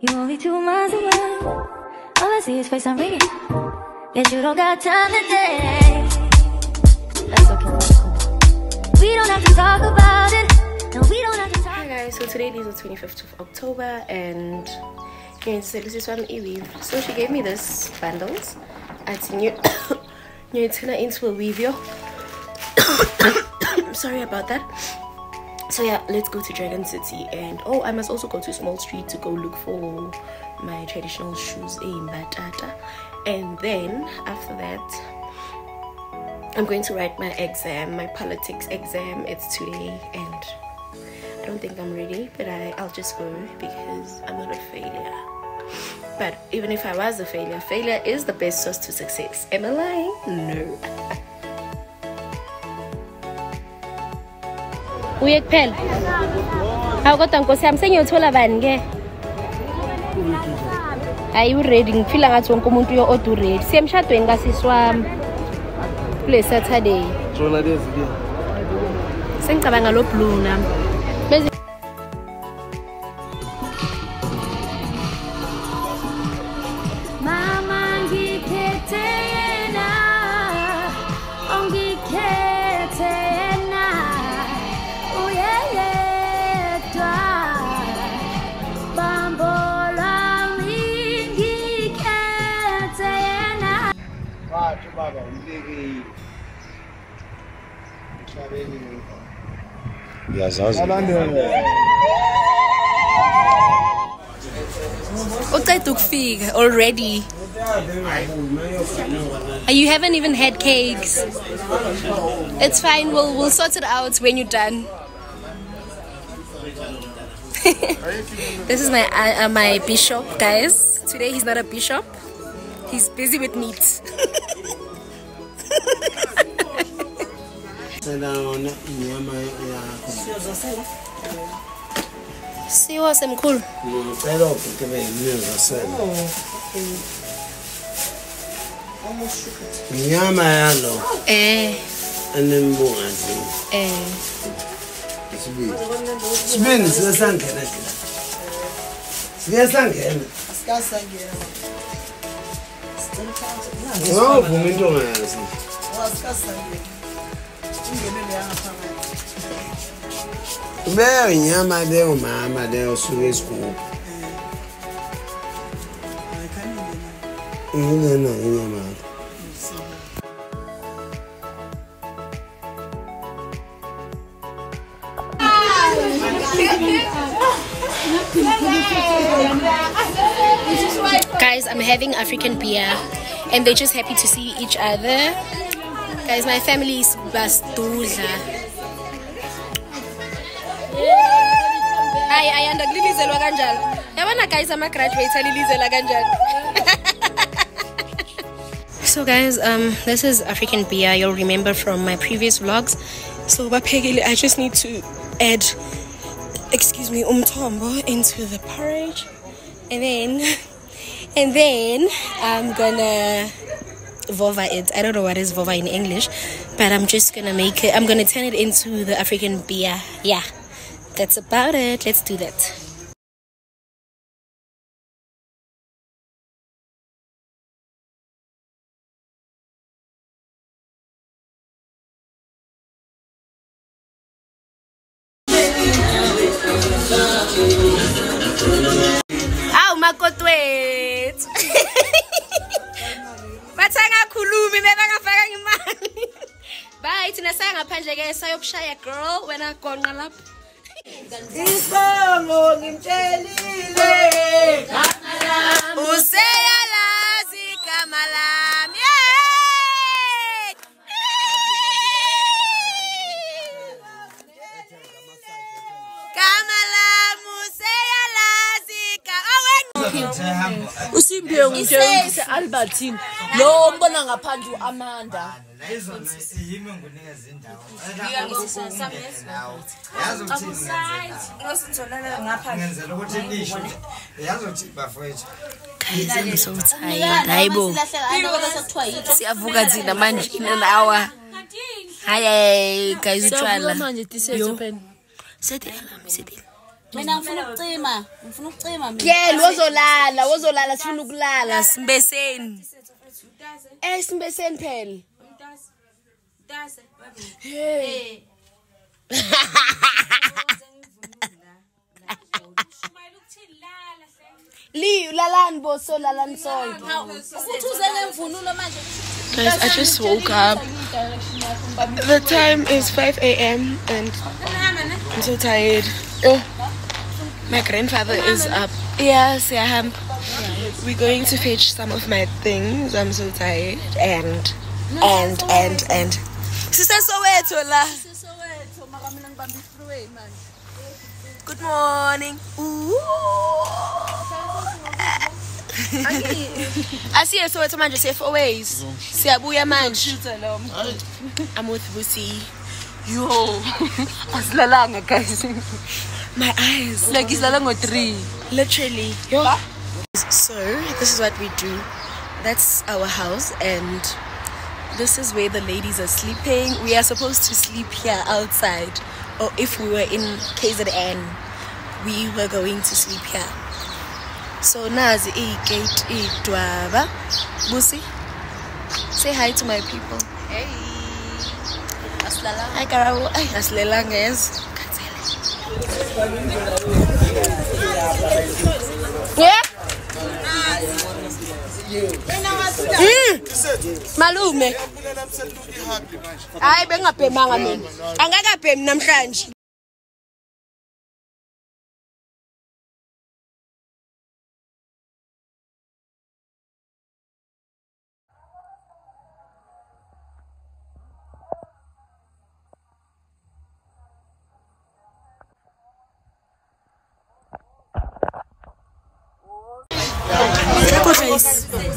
You only two miles away. All I see is face I'm ringing. You don't got time today. That's okay. We don't have to talk about it. No, we don't have to talk. Hi guys, so today is the 25th of October and yeah, so this is from Eweave. So she gave me this bundles. It's new new turn into a weave yo. Sorry about that. So yeah, let's go to Dragon City and oh I must also go to Small Street to go look for my traditional shoes eh, in Batata. And then after that I'm going to write my exam, my politics exam. It's today and I don't think I'm ready, but I, I'll just go because I'm not a failure. But even if I was a failure, failure is the best source to success. Am I lying? No. uye kuphela hawu kodwa nkosi yami sengiyothola bani ke? Hayi uredi ngifila ngathi wonke umuntu uyo-oda uredi siye emshadweni kasisi wami kule saturday. Zona lezi ke. Sengicabanga lo blue nami. Wathi baba umbekile. Mhlabeni Ngiyazazi. Alandela. uceda ukufika already you haven't even had cakes it's fine we'll, we'll sort it out when you're done this is my uh, uh, my bishop guys today he's not a bishop he's busy with meat Selaona inyama yakho. Siwa semkhulu Ngicela ubhekele imizwa sena. Inyama yalo eh enembungazi. eh Sibili. Sibili siyasangena ke. Siyasangena. Não, vou me doer. Bẹ́ẹ̀ ìyámadé ọ̀mà amadé ọ̀sùn ẹ̀sùn kù. Ìyínà náà não não não guys i'm having african beer and they're just happy to see each other. Guys my family is bastudla hayi ayanda kulilizelwa kanjalo. Yabona guys ama-graduates alilizela kanjalo. So guys um this is african beer. You'll remember from my previous vlogs. So baphekile i just need to add excuse me umtombo into the porridge and then and then i'm gonna vova it. I don't know what is vova in english but i'm just gonna make it i'm gonna turn it into the african beer. Yeah that's about it. Let's do that awu makoti wethu bathi angakhulumi bebangafaka imali bye thina saya ngaphandle-ke sayokushaya girl. Wena gonqa lapho. Isongo ngimtshelile. Useyalazi igama- usimbiwe ngitshengise albertine. Lo mbona ngaphandle u-amanda. Guys, I'm so tired. Hayi bo. Siyavuka thina manje in an hour. Hayi guys utshwala. manje tisethe phela. Set the alarm, set it. Mina ngifuna ukucima ngifuna ukucima mina Yel wozolala wozolala sifuna ukulala simbeseni. Eh simbeseni phela. Hey. Li lalani boso lalani sonke. ukuthi uze ngemvunulo manje Guys, I just woke up. The time is 5 a.m. and I'm so tired. Oh, my grandfather is up. Yes, yeah, I'm, we're going to fetch some of my things. I'm so tired. And, and, and, and. Sister Soweto la. sisowethu mara mina ngibambe i-freeway manje Good morning. Ooh. Asiye Soweto manje siye Fourways. Siyabuya manje. I'm with Busi. yo asilalanga guys My eyes. like isilala ngo-three Literally. Yo. So, this is what we do. That's our house, and this is where the ladies are sleeping. We are supposed to sleep here outside, or if we were in KZN, we were going to sleep here. So, nazi e gate e dwaba. Busi, say hi to my people. hey asilalanga Hi, Karabo. Ay, asilelanga, yes. Yeah? Mm. Malume. Hayi bengabhemanga mina. Angakabhemi namhlanje.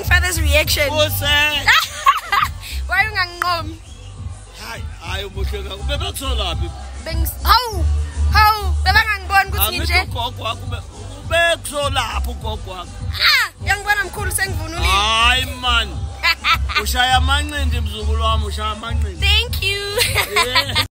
grandfather's reaction. Why you nganqomi? hayi hayi umuhle kakhulu bebekusolapi Bengs Hawu! Hawu! Bebangangiboni ukuthi angithi nje. ugogo wakho ube- ubekusolapha ugogo wakho Ah! Yangibona mkhulu sengivunulile. hayi mani ushaya amancindi mzukulu wami ushaya amancindi Thank you.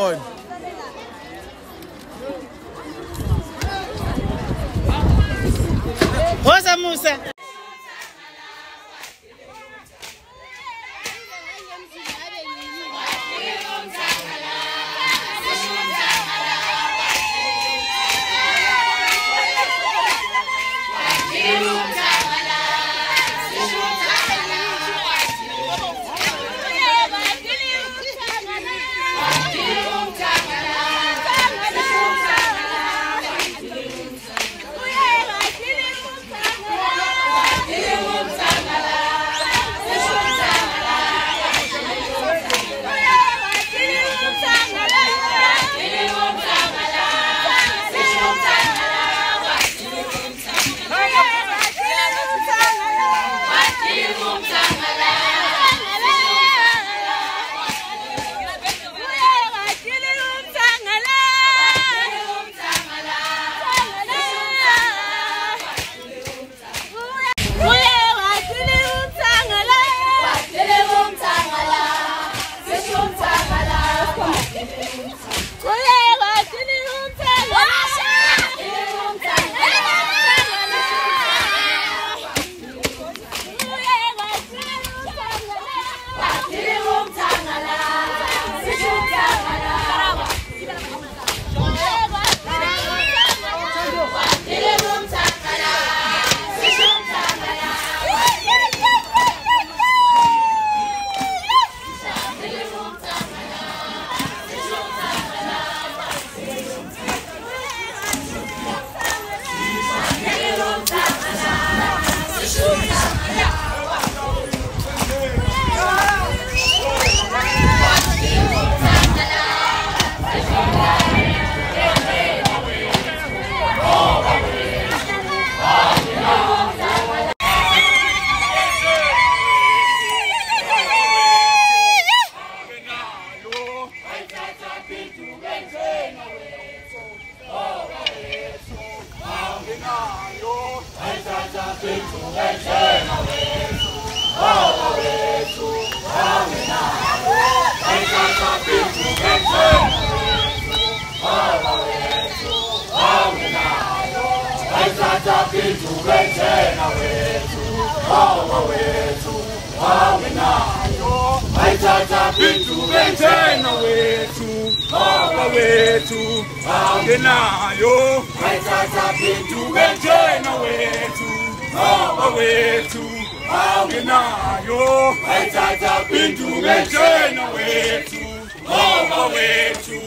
on. wakitubetena wetu hawa wetu hawinayo maitata kitubetena wetu hawa wetu hawinayo maitata kitubetena wetu hawa wetu hawinayo maitata kitubetena wetu hawa wetu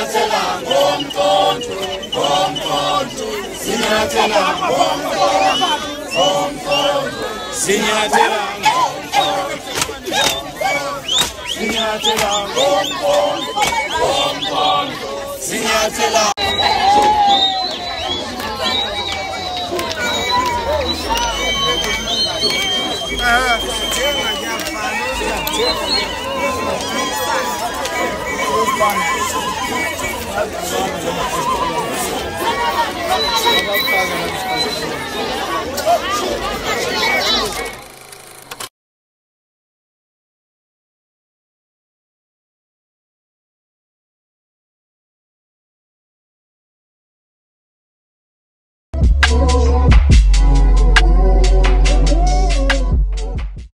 Sinatela, home country, home country. Sinatela, home country, home country. Sinatela, Sinatela, home country, home country. Sinatela. Thank you. Thank you.